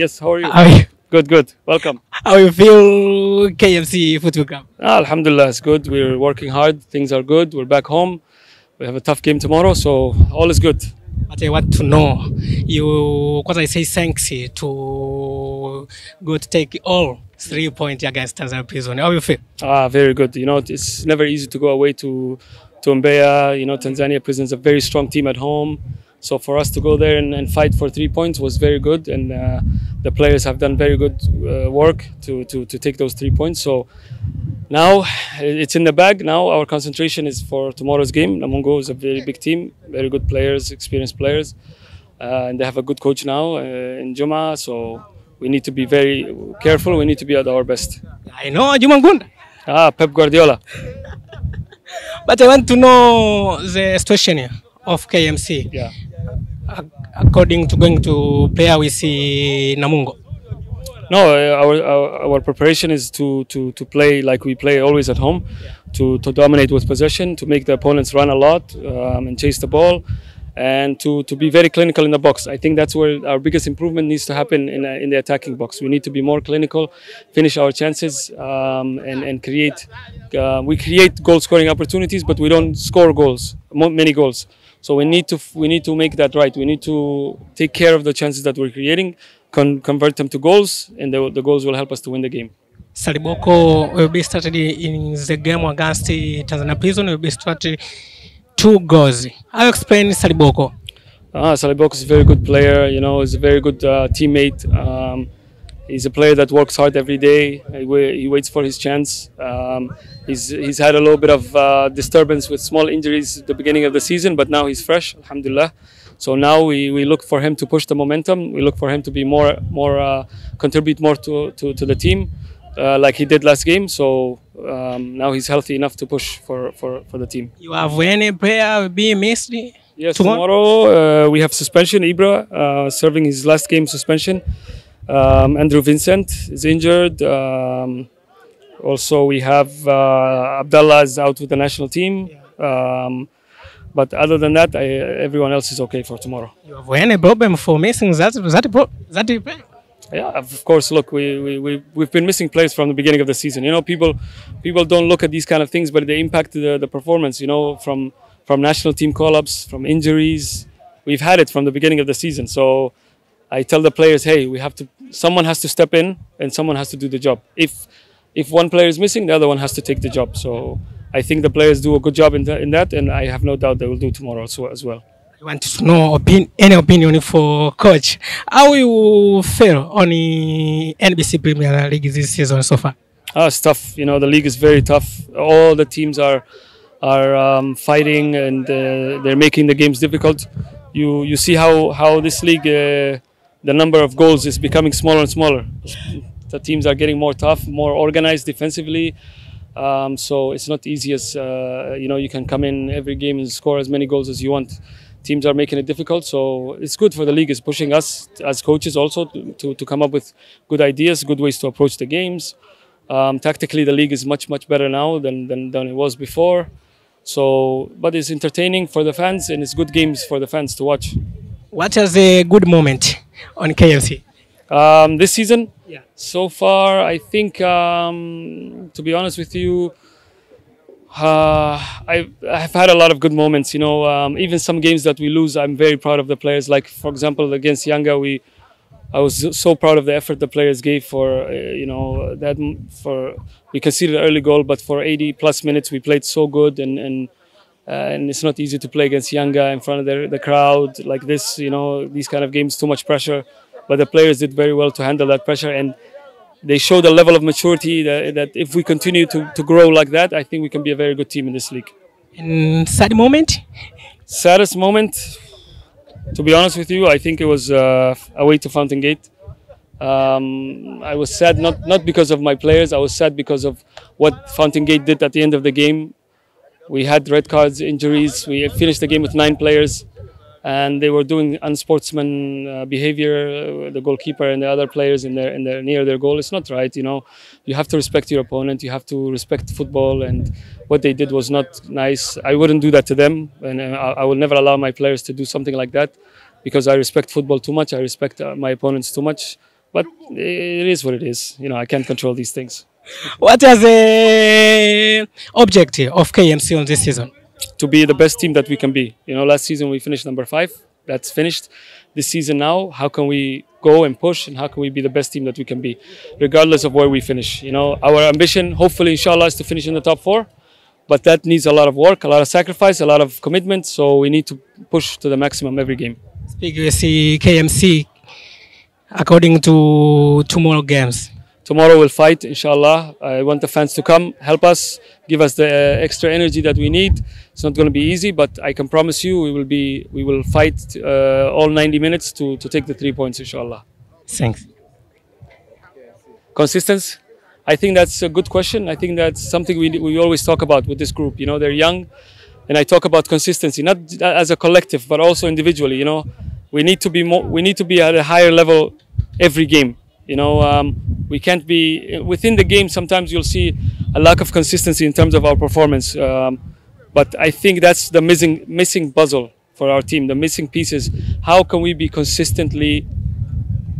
Yes, how are you? How you, Good, good. Welcome. how you feel KMC Football Club? Ah, Alhamdulillah, it's good. We're working hard. Things are good. We're back home. We have a tough game tomorrow, so all is good. But I want to know you because I say thanks to go to take all three points against Tanzania Prison. How you feel? Ah, very good. You know, it's never easy to go away to to Mbeya. You know, Tanzania Prison's a very strong team at home. So for us to go there and, and fight for three points was very good, and uh, the players have done very good uh, work to, to to take those three points. So now it's in the bag. Now our concentration is for tomorrow's game. Namungo is a very big team, very good players, experienced players, uh, and they have a good coach now uh, in Juma. So we need to be very careful. We need to be at our best. I know Juma Mgunda, Ah, Pep Guardiola. but I want to know the situation here of KMC Yeah. Ac- according to going to play with Namungo. No, uh, our, our our preparation is to, to, to play like we play always at home, to, to dominate with possession, to make the opponents run a lot um, and chase the ball, and to, to be very clinical in the box. I think that's where our biggest improvement needs to happen in, uh, in the attacking box. We need to be more clinical, finish our chances, um, and, and create. Uh, we create goal scoring opportunities, but we don't score goals, many goals. So we need to we need to make that right. We need to take care of the chances that we're creating, con- convert them to goals, and the, the goals will help us to win the game. Saliboko will be started in the game against Tanzania Prison. Will be started two goals. I'll explain Saliboko? Ah, Salibok is a very good player. You know, he's a very good uh, teammate. Um, he's a player that works hard every day. He, he waits for his chance. Um, he's he's had a little bit of uh, disturbance with small injuries at the beginning of the season, but now he's fresh, alhamdulillah. So now we, we look for him to push the momentum. We look for him to be more more uh, contribute more to, to, to the team, uh, like he did last game. So um, now he's healthy enough to push for, for, for the team. You have any player being missed? Yes, Tomorrow? tomorrow, uh, we have suspension. Ibra uh, serving his last game suspension. Um, Andrew Vincent is injured. Um, also, we have uh, Abdallah is out with the national team. Um, but other than that, I, everyone else is okay for tomorrow. You have any problem for missing that that pro, that player? Yeah, of course. Look, we, we, we, we've been missing players from the beginning of the season. You know, people people don't look at these kind of things, but they impact the, the performance, you know, from, from national team call ups, from injuries. We've had it from the beginning of the season. So I tell the players, hey, we have to, someone has to step in and someone has to do the job. If, if one player is missing, the other one has to take the job. So I think the players do a good job in, that in that, and I have no doubt they will do tomorrow as well. As well. I want to know opin- any opinion for coach. How you feel on the NBC Premier League this season so far? Ah, it's tough. You know, the league is very tough. All the teams are are um, fighting and uh, they're making the games difficult. You you see how how this league uh, the number of goals is becoming smaller and smaller. The teams are getting more tough, more organized defensively. Um, so it's not easy as uh, you know you can come in every game and score as many goals as you want. Teams are making it difficult, so it's good for the league. It's pushing us as coaches also to, to, to come up with good ideas, good ways to approach the games. Um, tactically, the league is much much better now than, than than it was before. So, but it's entertaining for the fans and it's good games for the fans to watch. What is a good moment on KMC? Um, this season, Yeah. so far, I think, um, to be honest with you, uh, I have had a lot of good moments. You know, um, even some games that we lose, I'm very proud of the players. Like for example, against Yanga, we, I was so proud of the effort the players gave for, uh, you know, that for we conceded an early goal, but for 80 plus minutes we played so good and and. Uh, and it's not easy to play against Yanga in front of the, the crowd like this. You know, these kind of games, too much pressure. But the players did very well to handle that pressure, and they showed a level of maturity that, that if we continue to, to grow like that, I think we can be a very good team in this league. And sad moment? Saddest moment, to be honest with you, I think it was uh, away to Fountain Gate. Um, I was sad not not because of my players. I was sad because of what Fountain Gate did at the end of the game. We had red cards, injuries. We finished the game with nine players, and they were doing unsportsman uh, behavior. Uh, the goalkeeper and the other players in their in their near their goal. It's not right. You know, you have to respect your opponent. You have to respect football, and what they did was not nice. I wouldn't do that to them, and uh, I, I will never allow my players to do something like that, because I respect football too much. I respect uh, my opponents too much. but it is what it is. You know, I can't control these things. What is the objective of KMC on this season? To be the best team that we can be. You know, last season we finished number five. That's finished. This season now, how can we go and push and how can we be the best team that we can be, regardless of where we finish? You know, our ambition, hopefully, inshallah, is to finish in the top four. But that needs a lot of work, a lot of sacrifice, a lot of commitment. So we need to push to the maximum every game. Speaking the KMC, according to tomorrow games, tomorrow we'll fight inshallah. I want the fans to come help us give us the uh, extra energy that we need. It's not going to be easy but i can promise you we will be we will fight uh, all 90 minutes to to take the three points inshallah. Thanks. Consistency? I think that's a good question. I think that's something we, we always talk about with this group. You know they're young and i talk about consistency not as a collective but also individually you know. We need to be more we need to be at a higher level every game you know, um, we can't be within the game. Sometimes you'll see a lack of consistency in terms of our performance. Um, but I think that's the missing missing puzzle for our team. The missing pieces. How can we be consistently,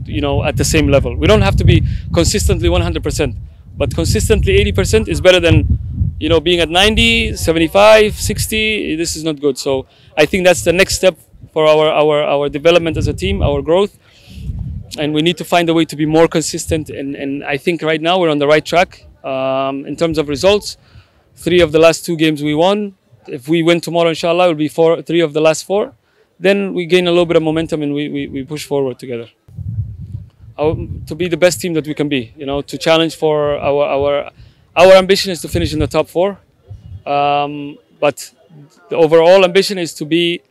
you know, at the same level? We don't have to be consistently 100%, but consistently 80% is better than, you know, being at 90, 75, 60. This is not good. So I think that's the next step for our our our development as a team, our growth and we need to find a way to be more consistent. And, and I think right now we're on the right track um, in terms of results. Three of the last two games we won. If we win tomorrow, inshallah, it will be four, three of the last four. Then we gain a little bit of momentum and we, we, we push forward together. Our, to be the best team that we can be, you know, to challenge for our our our ambition is to finish in the top four, um, but the overall ambition is to be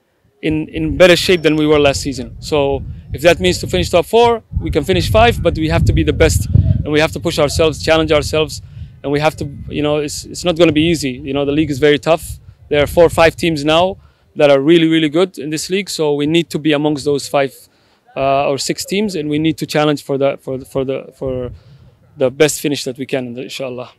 in in better shape than we were last season. So if that means to finish top four, we can finish five, but we have to be the best and we have to push ourselves, challenge ourselves, and we have to, you know, it's, it's not going to be easy. You know, the league is very tough. There are four or five teams now that are really, really good in this league, so we need to be amongst those five uh, or six teams, and we need to challenge for the for the, for the for the best finish that we can, inshallah.